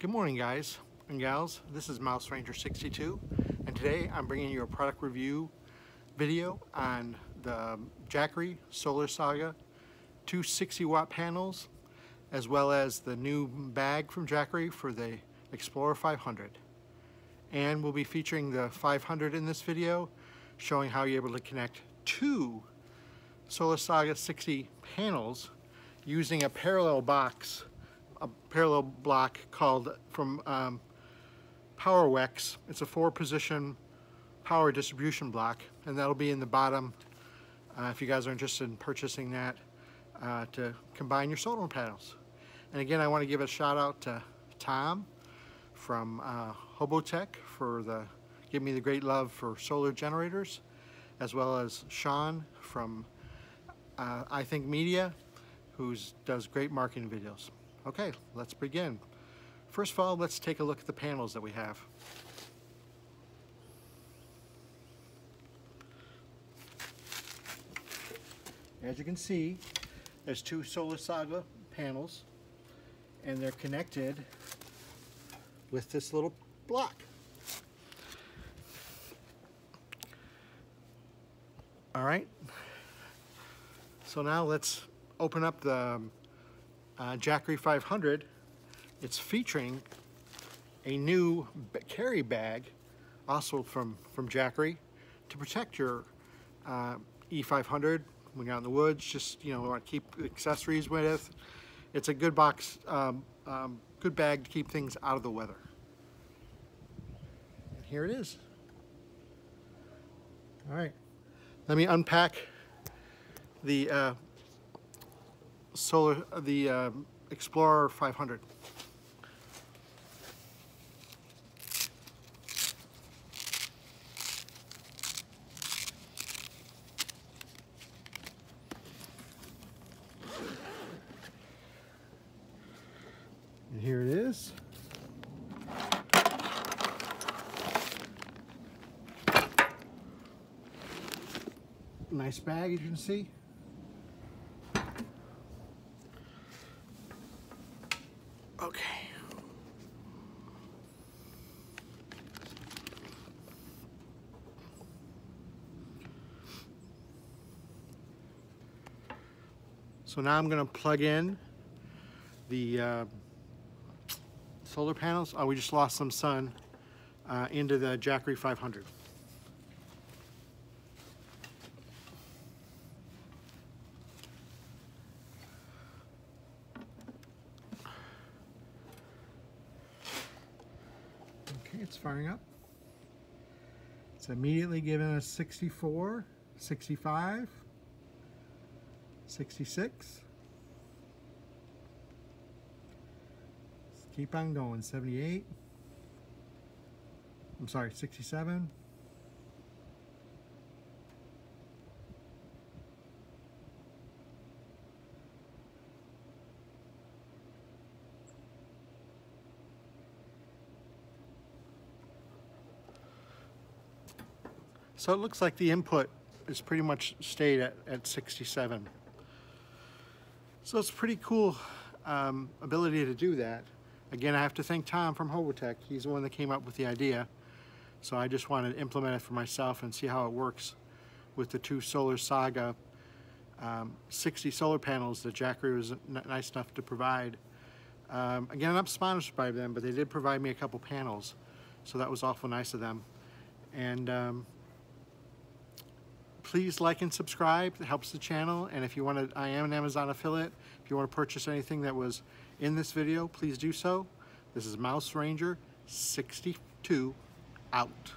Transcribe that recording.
Good morning guys and gals. This is Mouse Ranger 62 and today I'm bringing you a product review video on the Jackery SolarSaga 260 watt panels as well as the new bag from Jackery for the Explorer 500 and we'll be featuring the 500 in this video showing how you're able to connect two SolarSaga 60 panels using a parallel box a parallel block called from um, Powerwerx. It's a four position power distribution block and that'll be in the bottom uh, if you guys are interested in purchasing that uh, to combine your solar panels. And again, I want to give a shout out to Tom from uh, Hobotech for the give me the great love for solar generators, as well as Sean from uh, I Think Media, who does great marketing videos. Okay, let's begin. First of all, let's take a look at the panels that we have. As you can see, there's two SolarSaga panels and they're connected with this little block. All right, so now let's open up the um, uh, Jackery 500, it's featuring a new carry bag, also from, from Jackery, to protect your uh, E500 when you're out in the woods, just, you know, want to keep accessories with. It. It's a good box, um, um, good bag to keep things out of the weather. And here it is. All right, let me unpack the uh, solar the uh, Explorer 500. And here it is. Nice bag, as you can see. Okay. So now I'm going to plug in the uh, solar panels. Oh, we just lost some sun uh, into the Jackery 500. Okay, it's firing up. It's immediately giving us 64, 65, 66. Let's keep on going, 78. I'm sorry, 67. So it looks like the input is pretty much stayed at, at 67. So it's pretty cool um, ability to do that. Again, I have to thank Tom from Hobotech. He's the one that came up with the idea. So I just wanted to implement it for myself and see how it works with the two SolarSaga um, 60 solar panels that Jackery was nice enough to provide. Um, again, I'm sponsored by them, but they did provide me a couple panels. So that was awful nice of them. And um, please like and subscribe. It helps the channel. And if you want to, I am an Amazon affiliate. If you want to purchase anything that was in this video, please do so. This is Mouse Ranger 62 out.